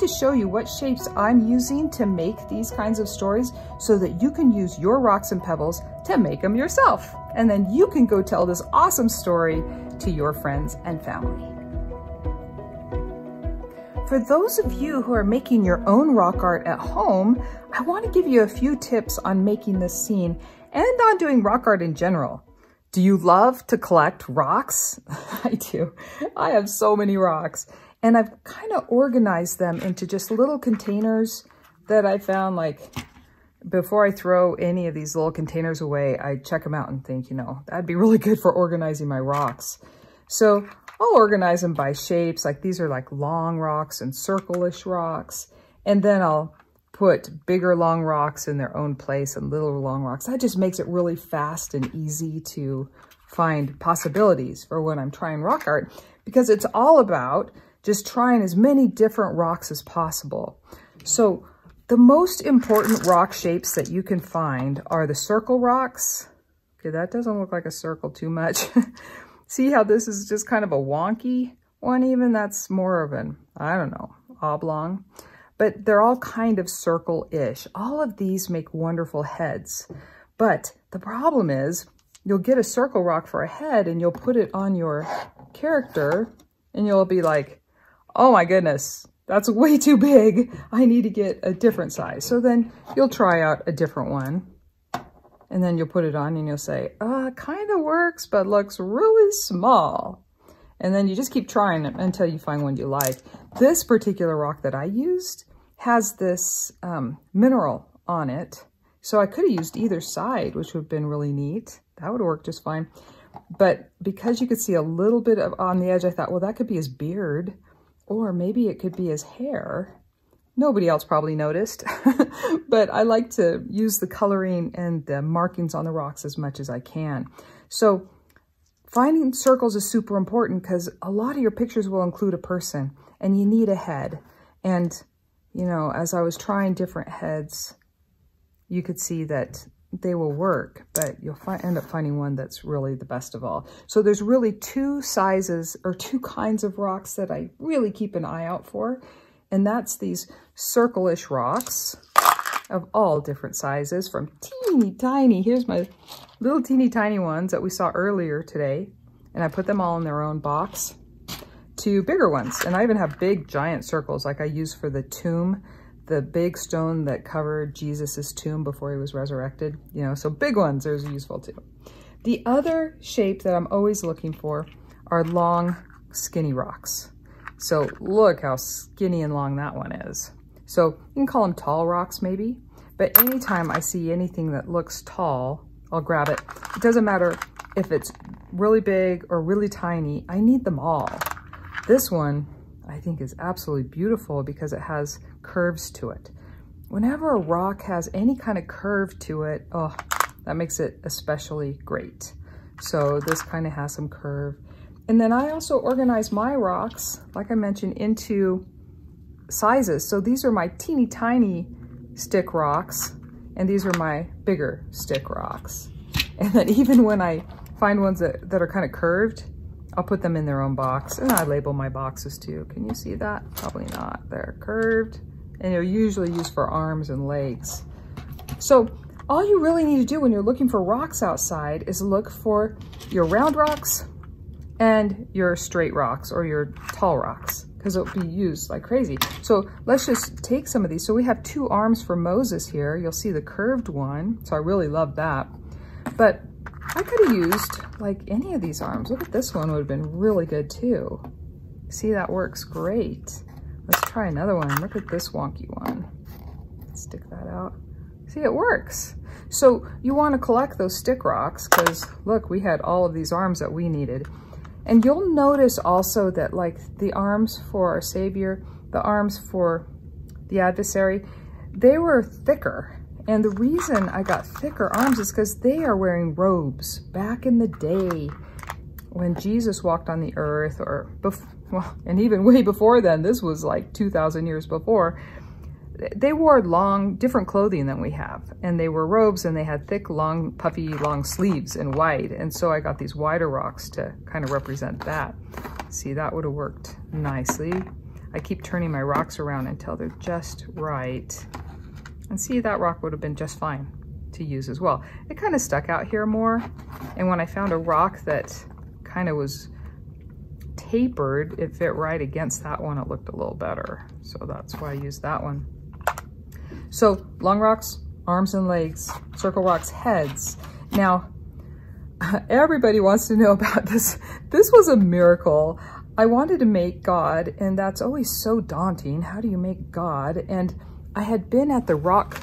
to show you what shapes I'm using to make these kinds of stories so that you can use your rocks and pebbles to make them yourself. And then you can go tell this awesome story to your friends and family. For those of you who are making your own rock art at home, I want to give you a few tips on making this scene and on doing rock art in general. Do you love to collect rocks? I do. I have so many rocks and I've kind of organized them into just little containers that I found like before I throw any of these little containers away, I check them out and think, you know, that'd be really good for organizing my rocks. So I'll organize them by shapes. Like these are like long rocks and circle-ish rocks. And then I'll put bigger long rocks in their own place and little long rocks. That just makes it really fast and easy to find possibilities for when I'm trying rock art because it's all about just trying as many different rocks as possible. So the most important rock shapes that you can find are the circle rocks. Okay, that doesn't look like a circle too much. See how this is just kind of a wonky one even? That's more of an, I don't know, oblong. But they're all kind of circle-ish. All of these make wonderful heads. But the problem is you'll get a circle rock for a head and you'll put it on your character and you'll be like, oh my goodness, that's way too big. I need to get a different size. So then you'll try out a different one and then you'll put it on and you'll say, uh, kind of works, but looks really small. And then you just keep trying until you find one you like. This particular rock that I used has this um, mineral on it. So I could have used either side, which would have been really neat. That would work just fine. But because you could see a little bit of on the edge, I thought, well, that could be his beard, or maybe it could be his hair. Nobody else probably noticed, but I like to use the coloring and the markings on the rocks as much as I can. So finding circles is super important because a lot of your pictures will include a person and you need a head. And, you know, as I was trying different heads, you could see that they will work, but you'll find, end up finding one that's really the best of all. So there's really two sizes or two kinds of rocks that I really keep an eye out for. And that's these circle-ish rocks of all different sizes from teeny tiny. Here's my little teeny tiny ones that we saw earlier today. And I put them all in their own box to bigger ones. And I even have big giant circles like I use for the tomb the big stone that covered Jesus's tomb before he was resurrected. You know, so big ones are useful too. The other shape that I'm always looking for are long, skinny rocks. So look how skinny and long that one is. So you can call them tall rocks maybe, but anytime I see anything that looks tall, I'll grab it. It doesn't matter if it's really big or really tiny, I need them all. This one I think is absolutely beautiful because it has curves to it. Whenever a rock has any kind of curve to it, oh, that makes it especially great. So this kind of has some curve. And then I also organize my rocks, like I mentioned, into sizes. So these are my teeny tiny stick rocks, and these are my bigger stick rocks. And then even when I find ones that, that are kind of curved, I'll put them in their own box. And I label my boxes too. Can you see that? Probably not. They're curved and they're usually used for arms and legs. So all you really need to do when you're looking for rocks outside is look for your round rocks and your straight rocks or your tall rocks because it'll be used like crazy. So let's just take some of these. So we have two arms for Moses here. You'll see the curved one. So I really love that. But I could have used like any of these arms. Look at this one would have been really good too. See, that works great. Let's try another one. Look at this wonky one. Stick that out. See, it works. So you want to collect those stick rocks because look, we had all of these arms that we needed. And you'll notice also that like the arms for our savior, the arms for the adversary, they were thicker and the reason I got thicker arms is because they are wearing robes. Back in the day when Jesus walked on the earth or, well, and even way before then, this was like 2,000 years before, they wore long, different clothing than we have. And they were robes and they had thick, long, puffy, long sleeves and wide. And so I got these wider rocks to kind of represent that. See, that would have worked nicely. I keep turning my rocks around until they're just right. And see, that rock would have been just fine to use as well. It kind of stuck out here more. And when I found a rock that kind of was tapered, it fit right against that one. It looked a little better. So that's why I used that one. So long rocks, arms and legs, circle rocks, heads. Now, everybody wants to know about this. This was a miracle. I wanted to make God, and that's always so daunting. How do you make God? And I had been at the rock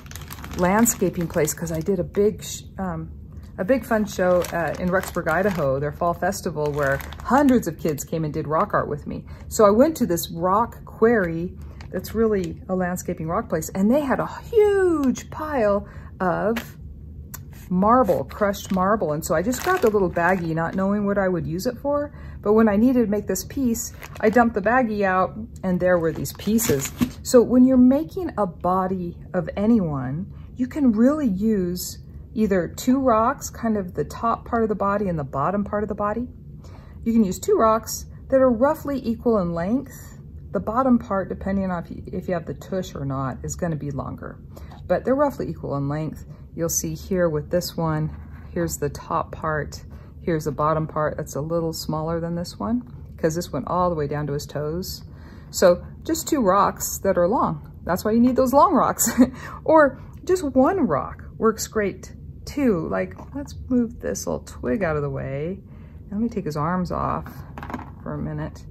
landscaping place because I did a big, um, a big fun show uh, in Rexburg, Idaho, their fall festival where hundreds of kids came and did rock art with me. So I went to this rock quarry that's really a landscaping rock place and they had a huge pile of marble, crushed marble. And so I just grabbed a little baggie, not knowing what I would use it for. But when I needed to make this piece, I dumped the baggie out and there were these pieces. So when you're making a body of anyone, you can really use either two rocks, kind of the top part of the body and the bottom part of the body. You can use two rocks that are roughly equal in length. The bottom part, depending on if you, if you have the tush or not, is gonna be longer, but they're roughly equal in length. You'll see here with this one, here's the top part, here's the bottom part that's a little smaller than this one because this went all the way down to his toes. So just two rocks that are long. That's why you need those long rocks. or just one rock works great too. Like, let's move this little twig out of the way. Let me take his arms off for a minute.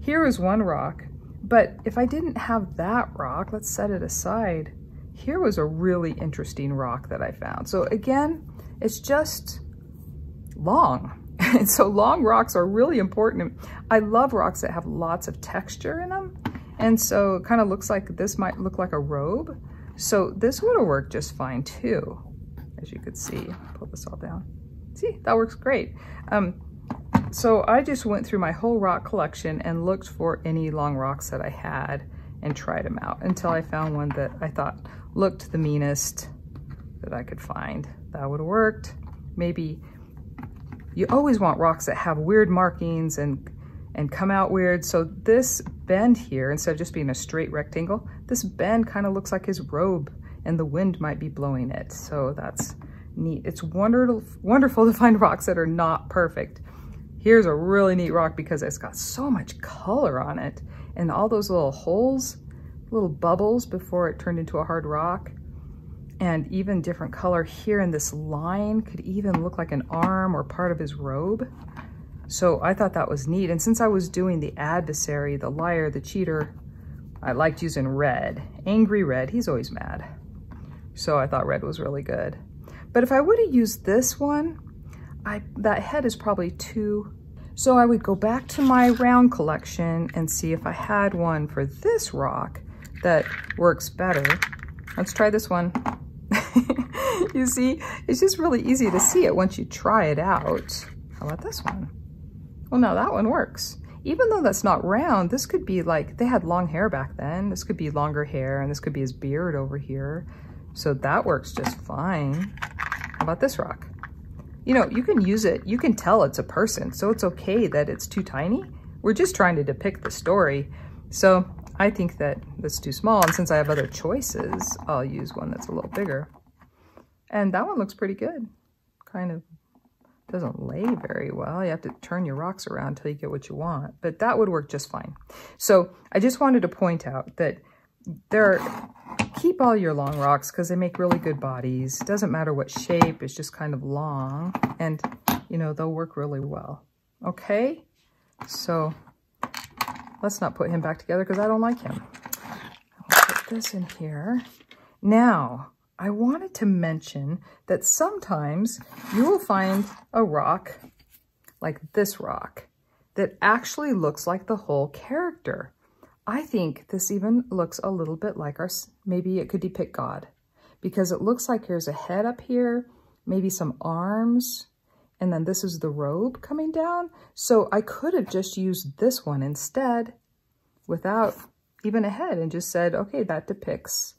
Here is one rock, but if I didn't have that rock, let's set it aside. Here was a really interesting rock that I found. So again, it's just long. And so long rocks are really important. I love rocks that have lots of texture in them. And so it kind of looks like this might look like a robe. So this would have worked just fine too, as you could see. Pull this all down. See, that works great. Um, so I just went through my whole rock collection and looked for any long rocks that I had and tried them out until I found one that I thought looked the meanest that I could find. That would have worked. Maybe you always want rocks that have weird markings and and come out weird. So this bend here, instead of just being a straight rectangle, this bend kind of looks like his robe and the wind might be blowing it. So that's neat. It's wonderful, wonderful to find rocks that are not perfect. Here's a really neat rock because it's got so much color on it and all those little holes, little bubbles before it turned into a hard rock and even different color here in this line could even look like an arm or part of his robe. So I thought that was neat. And since I was doing the adversary, the liar, the cheater, I liked using red. Angry red, he's always mad. So I thought red was really good. But if I would have used this one, I that head is probably too... So I would go back to my round collection and see if I had one for this rock that works better. Let's try this one. you see, it's just really easy to see it once you try it out. How about this one? Well, now that one works. Even though that's not round, this could be like, they had long hair back then. This could be longer hair and this could be his beard over here. So that works just fine. How about this rock? You know, you can use it, you can tell it's a person, so it's okay that it's too tiny. We're just trying to depict the story. So I think that that's too small, and since I have other choices, I'll use one that's a little bigger. And that one looks pretty good. Kind of doesn't lay very well. You have to turn your rocks around until you get what you want, but that would work just fine. So I just wanted to point out that there, keep all your long rocks because they make really good bodies. Doesn't matter what shape, it's just kind of long and you know, they'll work really well. Okay, so let's not put him back together because I don't like him. I'll put this in here. Now, I wanted to mention that sometimes you will find a rock like this rock that actually looks like the whole character. I think this even looks a little bit like our, maybe it could depict God because it looks like there's a head up here, maybe some arms, and then this is the robe coming down. So I could have just used this one instead without even a head and just said, okay, that depicts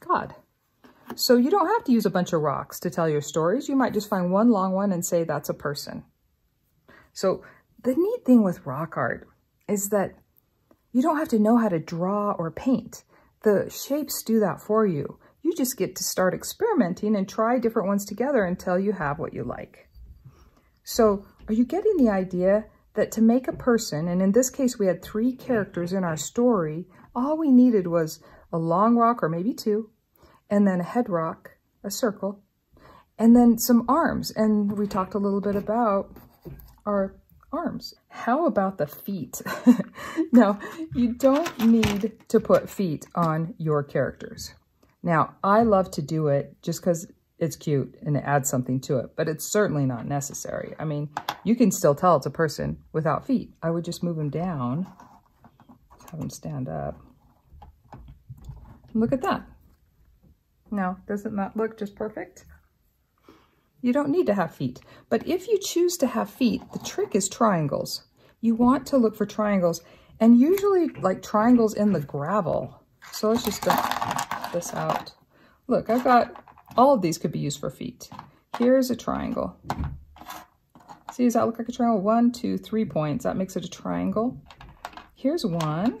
God. So you don't have to use a bunch of rocks to tell your stories. You might just find one long one and say that's a person. So the neat thing with rock art is that You don't have to know how to draw or paint. The shapes do that for you. You just get to start experimenting and try different ones together until you have what you like. So are you getting the idea that to make a person, and in this case we had three characters in our story, all we needed was a long rock or maybe two, and then a head rock, a circle, and then some arms. And we talked a little bit about our arms. How about the feet? now, you don't need to put feet on your characters. Now, I love to do it just because it's cute and it adds something to it, but it's certainly not necessary. I mean, you can still tell it's a person without feet. I would just move them down, have them stand up. Look at that. Now, doesn't that look just perfect? You don't need to have feet. But if you choose to have feet, the trick is triangles. You want to look for triangles and usually like triangles in the gravel. So let's just dump this out. Look, I've got, all of these could be used for feet. Here's a triangle. See, does that look like a triangle? One, two, three points. That makes it a triangle. Here's one.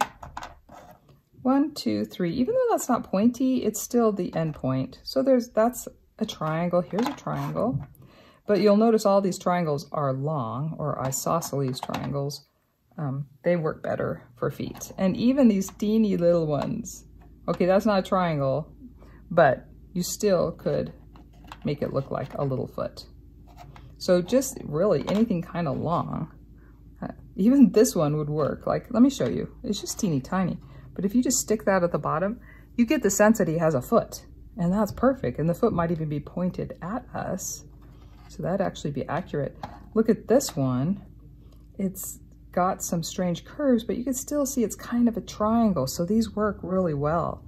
One, two, three. Even though that's not pointy, it's still the end point. So there's that's a triangle. Here's a triangle. But you'll notice all these triangles are long, or isosceles triangles. Um, they work better for feet. And even these teeny little ones. Okay, that's not a triangle, but you still could make it look like a little foot. So just really anything kind of long. Uh, even this one would work. Like, let me show you. It's just teeny tiny. But if you just stick that at the bottom, you get the sense that he has a foot. And that's perfect. And the foot might even be pointed at us. So that'd actually be accurate. Look at this one. It's got some strange curves, but you can still see it's kind of a triangle. So these work really well.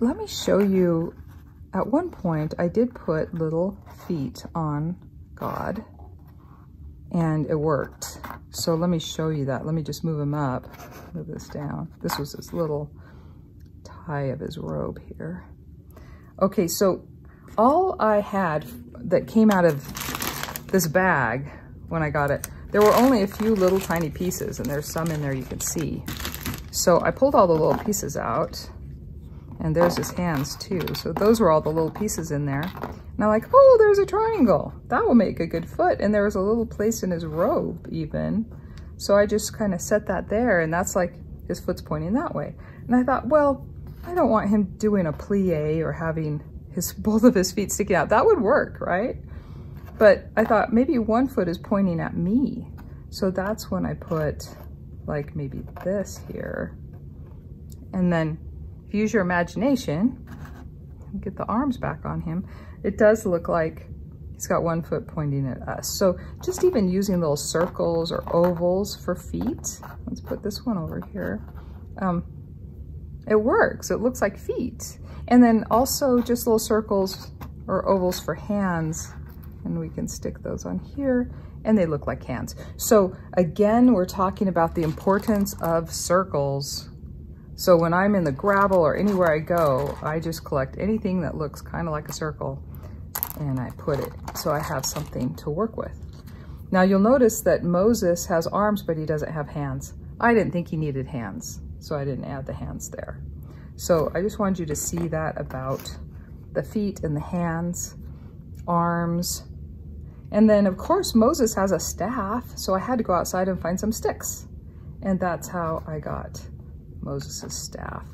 Let me show you, at one point I did put little feet on God and it worked. So let me show you that. Let me just move him up, move this down. This was this little tie of his robe here. Okay, so all I had that came out of this bag when I got it, there were only a few little tiny pieces and there's some in there you can see. So I pulled all the little pieces out and there's his hands too. So those were all the little pieces in there. And I'm like, oh, there's a triangle. That will make a good foot. And there was a little place in his robe even. So I just kind of set that there and that's like his foot's pointing that way. And I thought, well, I don't want him doing a plie or having his both of his feet sticking out. That would work, right? But I thought maybe one foot is pointing at me. So that's when I put like maybe this here. And then if you use your imagination, get the arms back on him, it does look like he's got one foot pointing at us. So just even using little circles or ovals for feet, let's put this one over here. Um, it works. It looks like feet. And then also just little circles or ovals for hands. And we can stick those on here and they look like hands. So again, we're talking about the importance of circles. So when I'm in the gravel or anywhere I go, I just collect anything that looks kind of like a circle and I put it so I have something to work with. Now you'll notice that Moses has arms, but he doesn't have hands. I didn't think he needed hands so I didn't add the hands there. So I just wanted you to see that about the feet and the hands, arms, and then of course Moses has a staff, so I had to go outside and find some sticks. And that's how I got Moses' staff.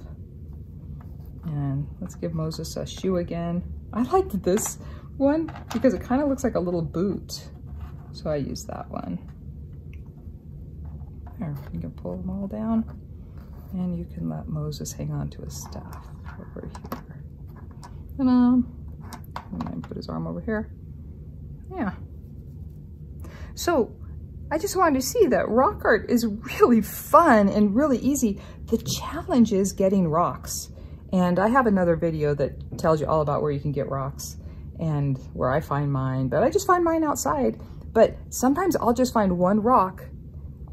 And let's give Moses a shoe again. I liked this one because it kind of looks like a little boot. So I used that one. There, you can pull them all down. And you can let Moses hang on to his staff over here. And, um, put his arm over here. Yeah. So I just wanted to see that rock art is really fun and really easy. The challenge is getting rocks. And I have another video that tells you all about where you can get rocks and where I find mine, but I just find mine outside. But sometimes I'll just find one rock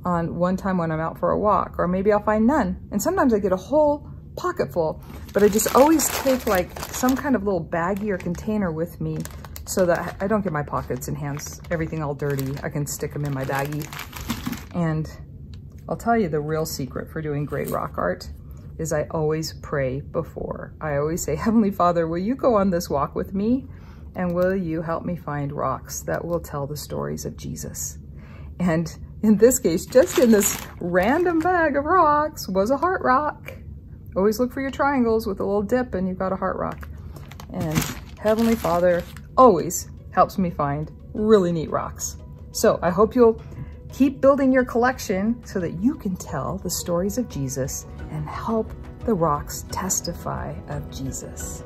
on one time when I'm out for a walk, or maybe I'll find none. And sometimes I get a whole pocket full, but I just always take like some kind of little baggie or container with me so that I don't get my pockets and hands, everything all dirty. I can stick them in my baggie. And I'll tell you the real secret for doing great rock art is I always pray before. I always say, Heavenly Father, will you go on this walk with me? And will you help me find rocks that will tell the stories of Jesus? And in this case, just in this random bag of rocks was a heart rock. Always look for your triangles with a little dip and you've got a heart rock. And Heavenly Father always helps me find really neat rocks. So I hope you'll keep building your collection so that you can tell the stories of Jesus and help the rocks testify of Jesus.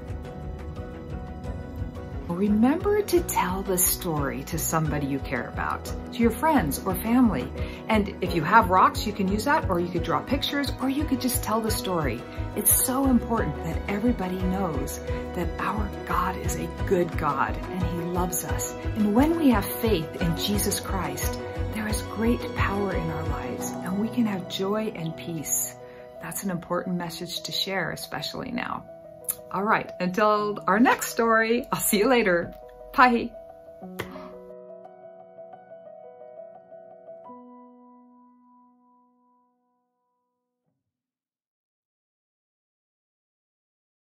Remember to tell the story to somebody you care about, to your friends or family. And if you have rocks, you can use that, or you could draw pictures, or you could just tell the story. It's so important that everybody knows that our God is a good God and he loves us. And when we have faith in Jesus Christ, there is great power in our lives and we can have joy and peace. That's an important message to share, especially now. All right, until our next story, I'll see you later. Bye.